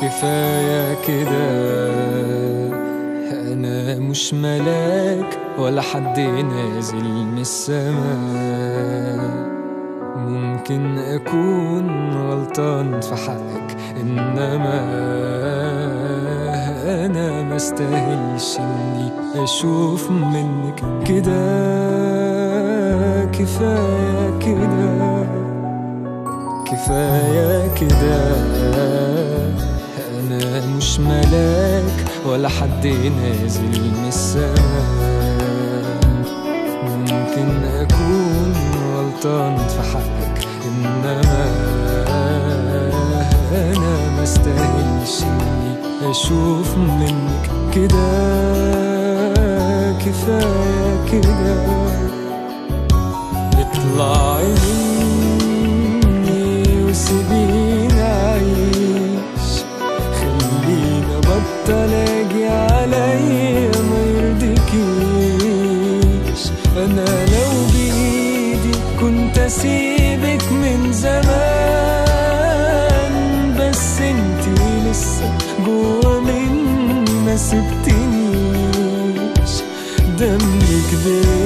كفاية كده. أنا مش ملاك ولا حد نازل من السماء. ممكن أكون غلطان في حقك إنما أنا ما استاهلش إني أشوف منك كده. كفاية كده. كفاية كده. ملاك ولا حد نازل من السماء ممكن أكون غلطان في حقك إنما أنا ما استاهلش إني أشوف منك كده. كفاية كده. اطلعي مني أنا لو بإيدي كنت أسيبك من زمان بس انتي لسه جوا مني ما سبتنيش. دمك بيجري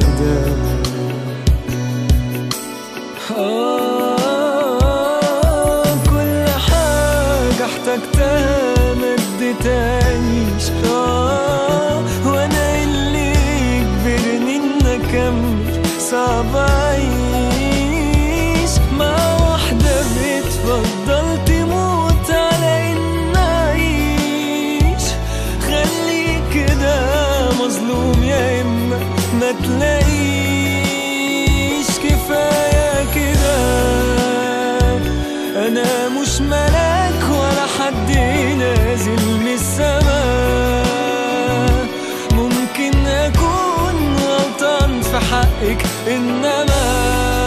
كده. آه كل حاجة احتجتها ما تلاقيش كفاية كده. أنا مش ملاك ولا حد نازل من السماء ممكن أكون غلطان في حقك إنما